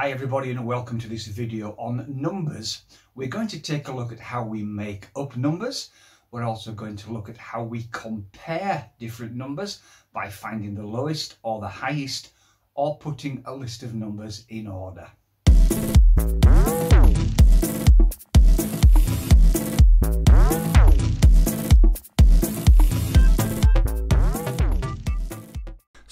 Hi everybody and welcome to this video on numbers. We're going to take a look at how we make up numbers. We're also going to look at how we compare different numbers by finding the lowest or the highest or putting a list of numbers in order.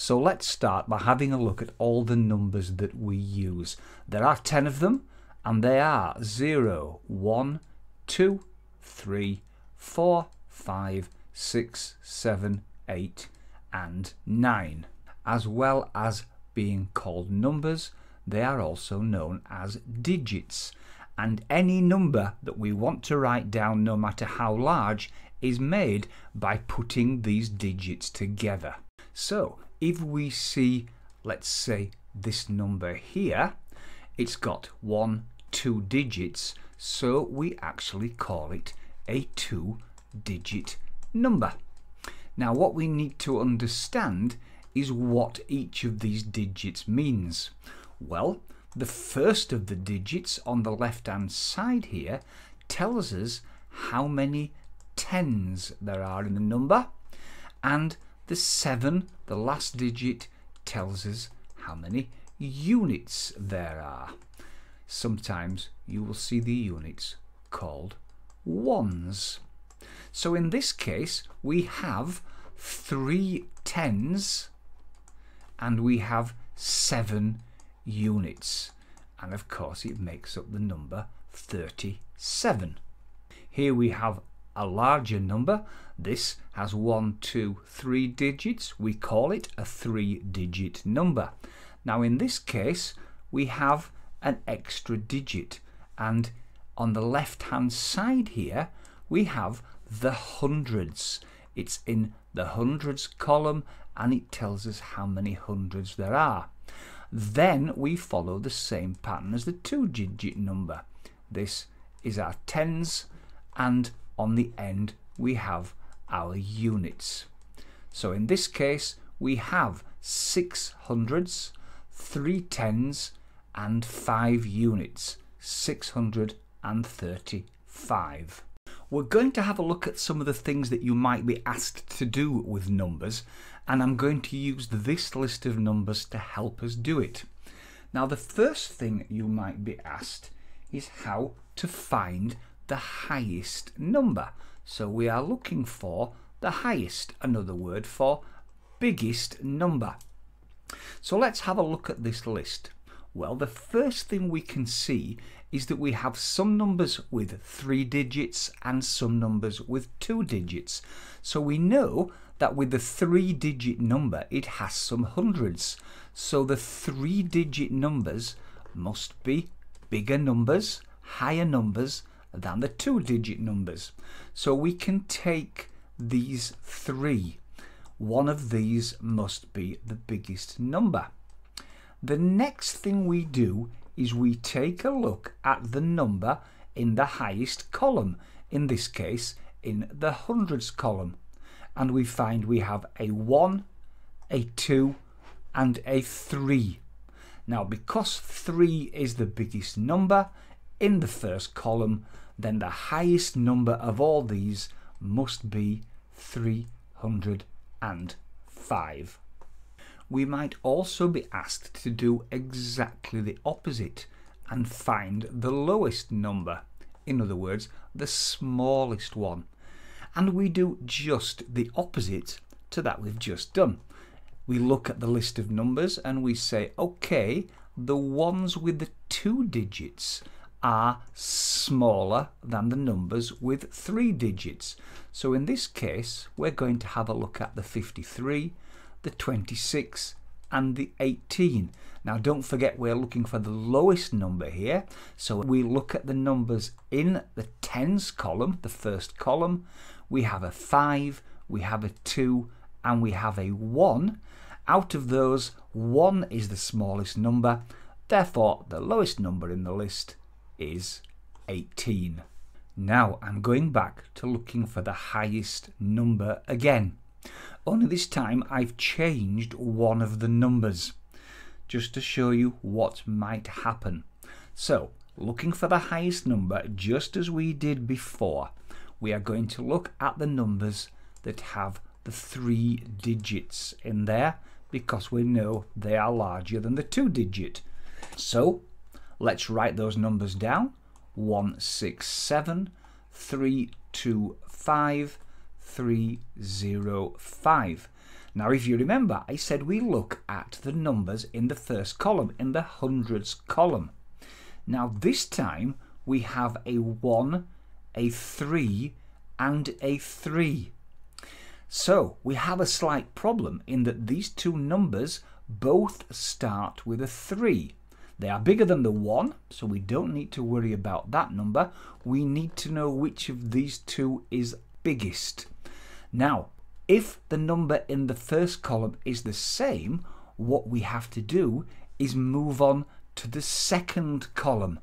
So let's start by having a look at all the numbers that we use. There are 10 of them and they are 0, 1, 2, 3, 4, 5, 6, 7, 8 and 9. As well as being called numbers, they are also known as digits. And any number that we want to write down, no matter how large, is made by putting these digits together. So if we see, let's say, this number here, it's got one, two digits, so we actually call it a two-digit number. Now what we need to understand is what each of these digits means. Well, the first of the digits on the left hand side here tells us how many tens there are in the number and the 7, the last digit, tells us how many units there are. Sometimes you will see the units called ones. So in this case we have three tens and we have seven units and of course it makes up the number 37. Here we have a larger number. This has one, two, three digits. We call it a three-digit number. Now in this case, we have an extra digit. And on the left-hand side here, we have the hundreds. It's in the hundreds column and it tells us how many hundreds there are. Then we follow the same pattern as the two-digit number. This is our tens and on the end we have our units. So in this case we have six hundreds, three tens and five units, 635. We're going to have a look at some of the things that you might be asked to do with numbers and I'm going to use this list of numbers to help us do it. Now the first thing you might be asked is how to find the highest number. So we are looking for the highest, another word for biggest number. So let's have a look at this list. Well, the first thing we can see is that we have some numbers with three digits and some numbers with two digits. So we know that with the three digit number, it has some hundreds. So the three digit numbers must be bigger numbers, higher numbers, than the two digit numbers. So we can take these three. One of these must be the biggest number. The next thing we do is we take a look at the number in the highest column, in this case in the hundreds column, and we find we have a 1, a 2 and a 3. Now because 3 is the biggest number in the first column, then the highest number of all these must be 305. We might also be asked to do exactly the opposite and find the lowest number, in other words, the smallest one. And we do just the opposite to that we've just done. We look at the list of numbers and we say, okay, the ones with the two digits are smaller than the numbers with three digits. So in this case, we're going to have a look at the 53, the 26 and the 18. Now don't forget we're looking for the lowest number here. So we look at the numbers in the tens column, the first column. We have a 5, we have a 2 and we have a 1. Out of those, 1 is the smallest number. Therefore, the lowest number in the list is 18. Now I'm going back to looking for the highest number again. Only this time I've changed one of the numbers. just to show you what might happen. So, looking for the highest number, just as we did before, we are going to look at the numbers that have the three digits in there because we know they are larger than the two digit. So let's write those numbers down. 167, 325, 305. Now if you remember, I said we look at the numbers in the first column, in the hundreds column. Now this time we have a 1, a 3 and a 3. So we have a slight problem in that these two numbers both start with a 3. They are bigger than the 1, so we don't need to worry about that number. We need to know which of these two is biggest. Now, if the number in the first column is the same, what we have to do is move on to the second column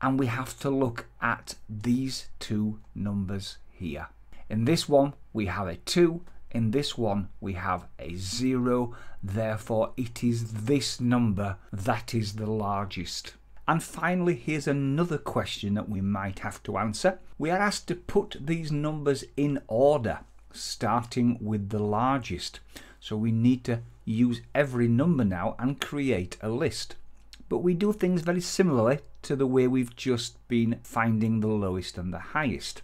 and we have to look at these two numbers here. In this one, we have a 2. In this one, we have a 0. Therefore, it is this number that is the largest. And finally, here's another question that we might have to answer. We are asked to put these numbers in order, starting with the largest. So we need to use every number now and create a list. But we do things very similarly to the way we've just been finding the lowest and the highest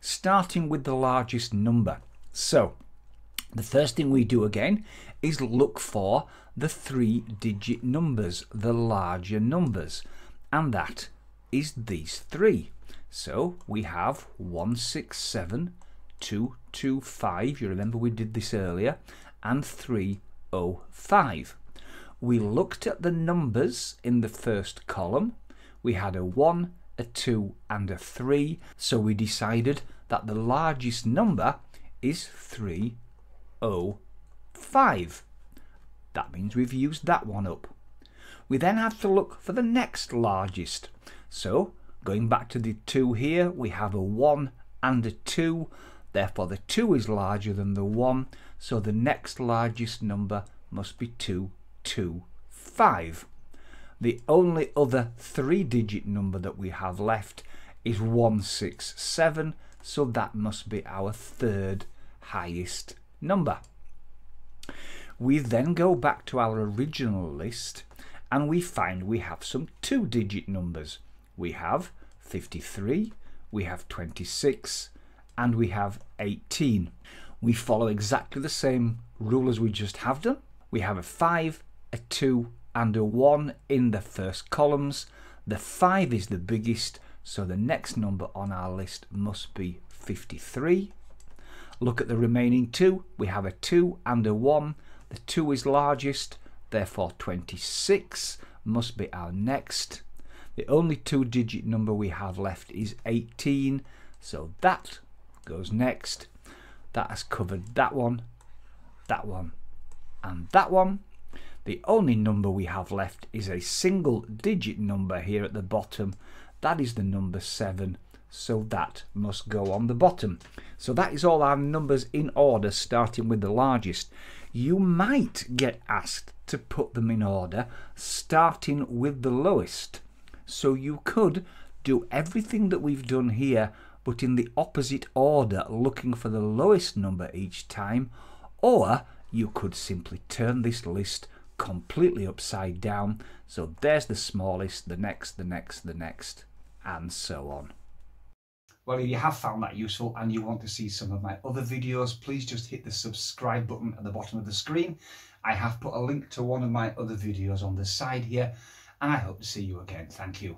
starting with the largest number. So the first thing we do again is look for the three digit numbers, the larger numbers, and that is these three. So we have 167, 225, you remember we did this earlier, and 305. We looked at the numbers in the first column. We had a 1, a 2 and a 3 so we decided that the largest number is 305. That means we've used that one up. We then have to look for the next largest. So going back to the 2 here we have a 1 and a 2 therefore the 2 is larger than the 1 so the next largest number must be 225. The only other three digit number that we have left is 167, so that must be our third highest number. We then go back to our original list and we find we have some two digit numbers. We have 53, we have 26 and we have 18. We follow exactly the same rule as we just have done. We have a 5, a 2 and a 1 in the first columns. The 5 is the biggest, so the next number on our list must be 53. Look at the remaining two. We have a 2 and a 1. The 2 is largest, therefore 26 must be our next. The only two digit number we have left is 18, so that goes next. That has covered that one, that one, and that one. The only number we have left is a single digit number here at the bottom. That is the number 7, so that must go on the bottom. So that is all our numbers in order, starting with the largest. You might get asked to put them in order, starting with the lowest. So you could do everything that we've done here, but in the opposite order, looking for the lowest number each time, or you could simply turn this list completely upside down. So there's the smallest, the next, the next, the next, and so on. Well, if you have found that useful and you want to see some of my other videos, please just hit the subscribe button at the bottom of the screen. I have put a link to one of my other videos on the side here, and I hope to see you again. Thank you.